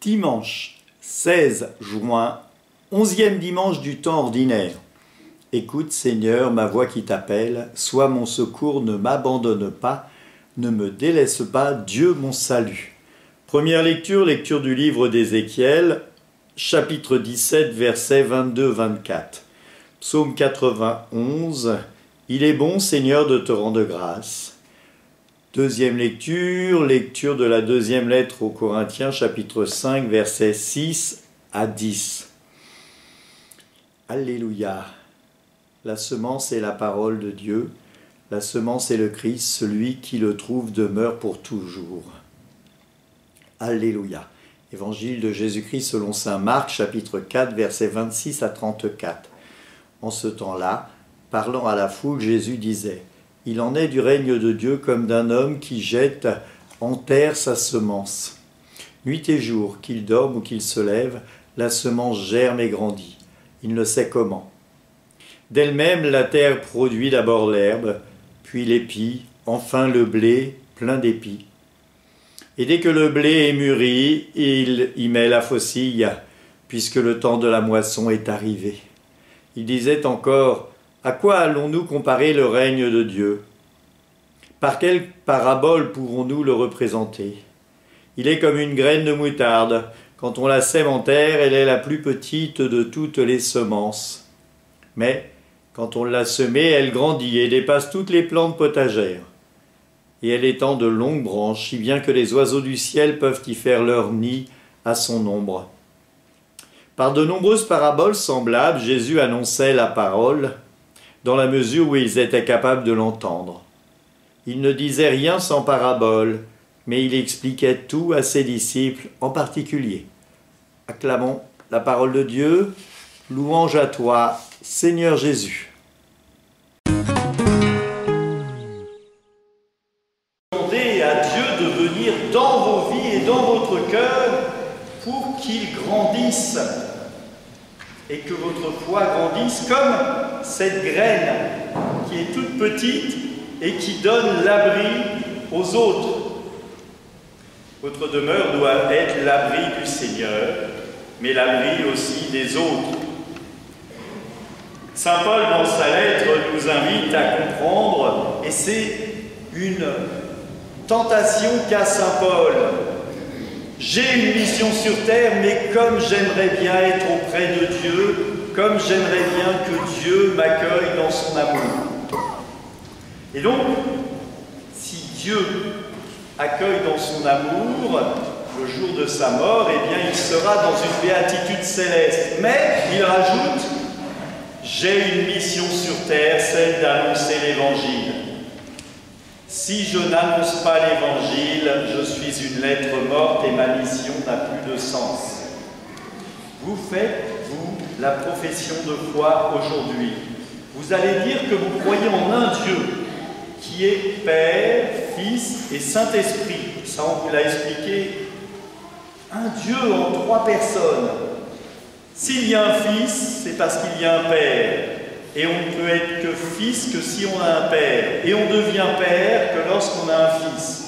Dimanche 16 juin, onzième dimanche du temps ordinaire. Écoute Seigneur ma voix qui t'appelle, sois mon secours, ne m'abandonne pas, ne me délaisse pas, Dieu mon salut. Première lecture, lecture du livre d'Ézéchiel, chapitre 17, versets 22-24. Psaume 91. Il est bon, Seigneur, de te rendre grâce. Deuxième lecture, lecture de la deuxième lettre aux Corinthiens, chapitre 5, versets 6 à 10. Alléluia. La semence est la parole de Dieu. La semence est le Christ, celui qui le trouve demeure pour toujours. Alléluia. Évangile de Jésus-Christ selon Saint Marc, chapitre 4, versets 26 à 34. En ce temps-là, parlant à la foule, Jésus disait il en est du règne de Dieu comme d'un homme qui jette en terre sa semence. Nuit et jour, qu'il dorme ou qu'il se lève, la semence germe et grandit. Il ne sait comment. D'elle-même, la terre produit d'abord l'herbe, puis l'épi, enfin le blé plein d'épis. Et dès que le blé est mûri, il y met la faucille, puisque le temps de la moisson est arrivé. Il disait encore à quoi allons-nous comparer le règne de Dieu? Par quelle parabole pourrons-nous le représenter? Il est comme une graine de moutarde. Quand on la sème en terre, elle est la plus petite de toutes les semences. Mais quand on l'a semée, elle grandit et dépasse toutes les plantes potagères. Et elle étend de longues branches, si bien que les oiseaux du ciel peuvent y faire leur nid à son ombre. Par de nombreuses paraboles semblables, Jésus annonçait la parole, dans la mesure où ils étaient capables de l'entendre. Il ne disait rien sans parabole, mais il expliquait tout à ses disciples en particulier. Acclamons la parole de Dieu, louange à toi, Seigneur Jésus. Pour qu'il grandisse et que votre foi grandisse comme cette graine qui est toute petite et qui donne l'abri aux autres. Votre demeure doit être l'abri du Seigneur, mais l'abri aussi des autres. Saint Paul, dans sa lettre, nous invite à comprendre, et c'est une tentation qu'a Saint Paul, j'ai une mission sur terre, mais comme j'aimerais bien être auprès de Dieu, comme j'aimerais bien que Dieu m'accueille dans son amour. Et donc, si Dieu accueille dans son amour le jour de sa mort, eh bien il sera dans une béatitude céleste. Mais il rajoute, j'ai une mission sur terre, celle d'annoncer l'Évangile. Si je n'annonce pas l'Évangile, je suis une lettre morte et ma mission n'a plus de sens. Vous faites, vous, la profession de foi aujourd'hui. Vous allez dire que vous croyez en un Dieu qui est Père, Fils et Saint-Esprit. Ça, on vous l'a expliqué. Un Dieu en trois personnes. S'il y a un Fils, c'est parce qu'il y a un Père. Et on ne peut être que fils que si on a un père. Et on devient père que lorsqu'on a un fils.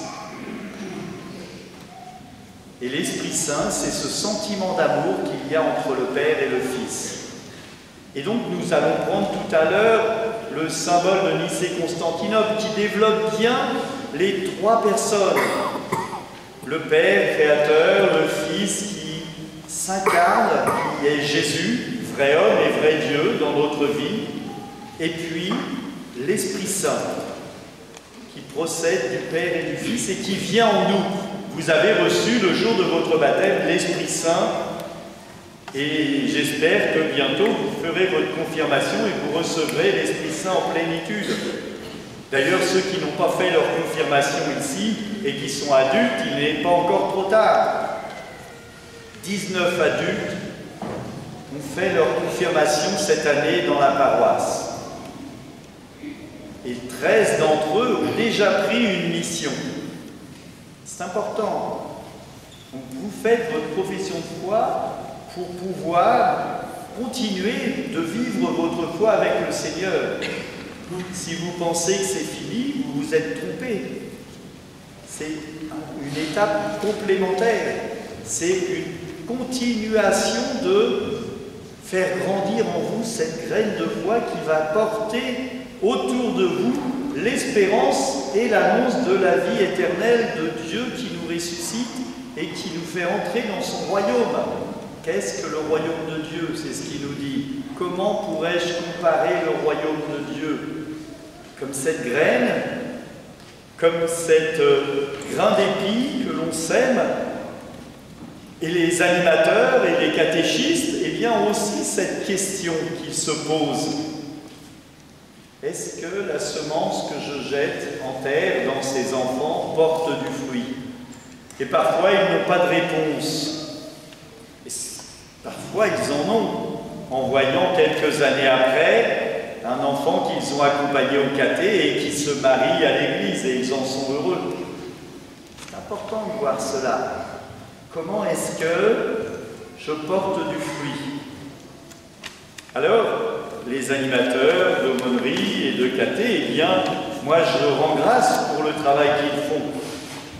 Et l'Esprit Saint, c'est ce sentiment d'amour qu'il y a entre le Père et le Fils. Et donc nous allons prendre tout à l'heure le symbole de Nicée-Constantinople qui développe bien les trois personnes. Le Père créateur, le Fils qui s'incarne, qui est Jésus, vrai homme et vrai Dieu dans notre vie, et puis l'Esprit Saint, qui procède du Père et du Fils et qui vient en nous. Vous avez reçu le jour de votre baptême l'Esprit Saint, et j'espère que bientôt vous ferez votre confirmation et vous recevrez l'Esprit Saint en plénitude. D'ailleurs, ceux qui n'ont pas fait leur confirmation ici et qui sont adultes, il n'est pas encore trop tard. 19 adultes fait leur confirmation cette année dans la paroisse et 13 d'entre eux ont déjà pris une mission. C'est important. vous faites votre profession de foi pour pouvoir continuez de vivre votre foi avec le Seigneur. Si vous pensez que c'est fini, vous vous êtes trompé. C'est une étape complémentaire. C'est une continuation de faire grandir en vous cette graine de foi qui va porter autour de vous l'espérance et l'annonce de la vie éternelle de Dieu qui nous ressuscite et qui nous fait entrer dans son royaume. Qu'est-ce que le royaume de Dieu? C'est ce qu'il nous dit. Comment pourrais-je comparer le royaume de Dieu? Comme cette graine, comme cette euh, grain d'épi que l'on sème, et les animateurs et les catéchistes, eh bien, ont aussi cette question qu'ils se posent. Est-ce que la semence que je jette en terre dans ces enfants porte du fruit? Et parfois, ils n'ont pas de réponse. Parfois, ils en ont, en voyant quelques années après un enfant qu'ils ont accompagné au caté et qui se marie à l'église, et ils en sont heureux. C'est important de voir cela. Comment est-ce que je porte du fruit Alors, les animateurs d'aumônerie et de caté, eh bien, moi je rends grâce pour le travail qu'ils font.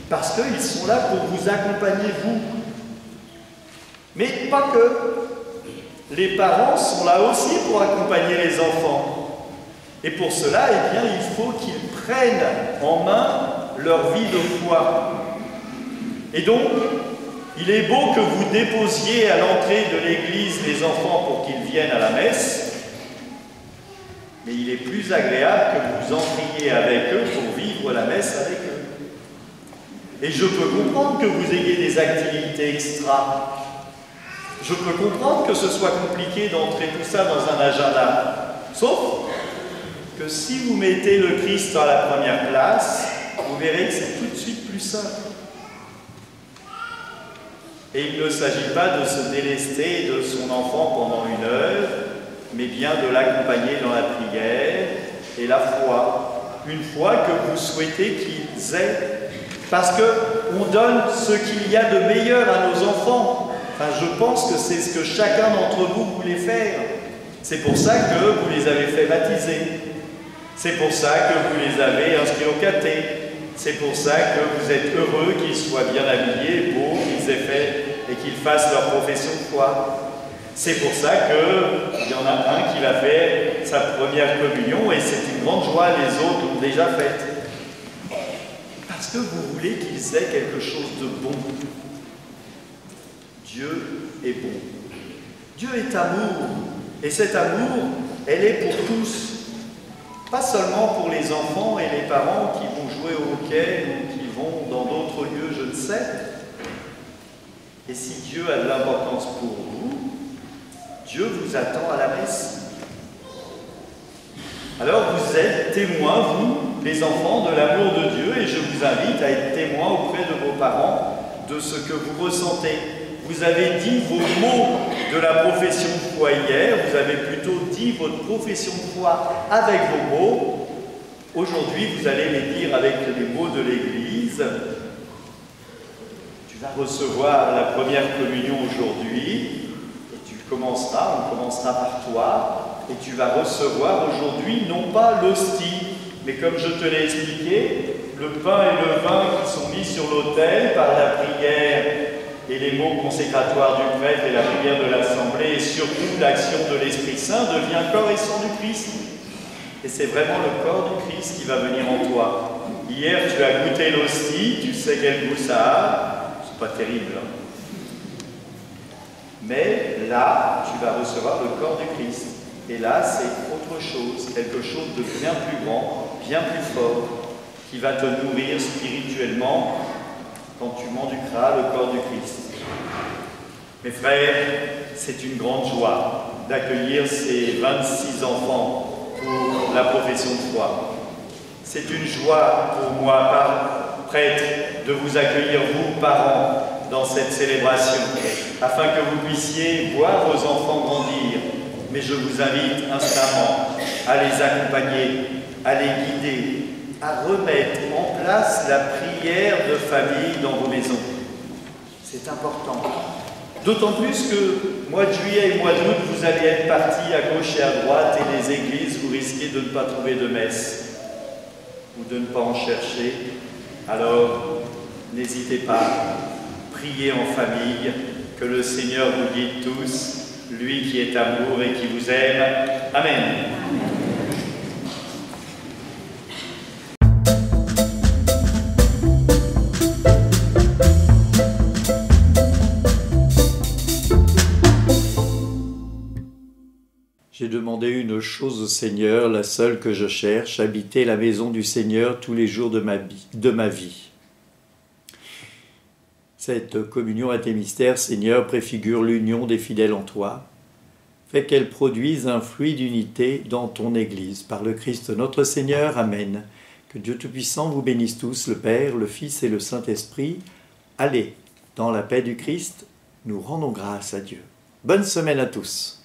Parce qu'ils sont là pour vous accompagner, vous. Mais pas que. Les parents sont là aussi pour accompagner les enfants. Et pour cela, eh bien, il faut qu'ils prennent en main leur vie de foi. Et donc, il est beau que vous déposiez à l'entrée de l'église les enfants pour qu'ils viennent à la messe, mais il est plus agréable que vous entriez avec eux pour vivre la messe avec eux. Et je peux comprendre que vous ayez des activités extra. Je peux comprendre que ce soit compliqué d'entrer tout ça dans un agenda. Sauf que si vous mettez le Christ dans la première place, vous verrez que c'est tout de suite plus simple. Et il ne s'agit pas de se délester de son enfant pendant une heure, mais bien de l'accompagner dans la prière et la foi. Une foi que vous souhaitez qu'ils aient. Parce qu'on donne ce qu'il y a de meilleur à nos enfants. Enfin, je pense que c'est ce que chacun d'entre vous voulait faire. C'est pour ça que vous les avez fait baptiser. C'est pour ça que vous les avez inscrits au caté. C'est pour ça que vous êtes heureux qu'ils soient bien habillés, beaux, qu'ils aient fait et qu'ils fassent leur profession de foi. C'est pour ça qu'il y en a un qui va faire sa première communion et c'est une grande joie, les autres l'ont déjà faite. Parce que vous voulez qu'ils aient quelque chose de bon. Dieu est bon. Dieu est amour. Et cet amour, elle est pour tous. Pas seulement pour les enfants et les parents qui vont jouer au hockey ou qui vont dans d'autres lieux, je ne sais. Et si Dieu a de l'importance pour vous, Dieu vous attend à la messe. Alors vous êtes témoins, vous, les enfants, de l'amour de Dieu, et je vous invite à être témoins auprès de vos parents de ce que vous ressentez. Vous avez dit vos mots de la profession de foi hier, vous avez plutôt dit votre profession de foi avec vos mots. Aujourd'hui, vous allez les dire avec les mots de l'Église. Tu vas recevoir la première communion aujourd'hui, commencera, on commencera par toi, et tu vas recevoir aujourd'hui non pas l'hostie, mais comme je te l'ai expliqué, le pain et le vin qui sont mis sur l'autel par la prière et les mots consécratoires du prêtre et la prière de l'Assemblée, et surtout l'action de l'Esprit Saint, devient corps et sang du Christ. Et c'est vraiment le corps du Christ qui va venir en toi. Hier, tu as goûté l'hostie, tu sais quel goût ça a. C'est pas terrible. Hein. Mais là, tu vas recevoir le corps du Christ. Et là, c'est autre chose, quelque chose de bien plus grand, bien plus fort, qui va te nourrir spirituellement quand tu m'enduqueras le corps du Christ. Mes frères, c'est une grande joie d'accueillir ces 26 enfants pour la profession de foi. C'est une joie pour moi, prêtre, de vous accueillir, vous, parents, dans cette célébration, afin que vous puissiez voir vos enfants grandir. Mais je vous invite instamment à les accompagner, à les guider, à remettre place la prière de famille dans vos maisons. C'est important. D'autant plus que mois de juillet et mois d'août, vous allez être partis à gauche et à droite, et les églises, vous risquez de ne pas trouver de messe ou de ne pas en chercher. Alors, n'hésitez pas, priez en famille, que le Seigneur vous guide tous, lui qui est amour et qui vous aime. Amen. Demandé une chose au Seigneur, la seule que je cherche, habiter la maison du Seigneur tous les jours de ma. De ma vie. Cette communion à tes mystères, Seigneur, préfigure l'union des fidèles en toi. Fais qu'elle produise un fruit d'unité dans ton Église. Par le Christ notre Seigneur. Amen. Que Dieu Tout-Puissant vous bénisse tous, le Père, le Fils et le Saint-Esprit. Allez, dans la paix du Christ, nous rendons grâce à Dieu. Bonne semaine à tous.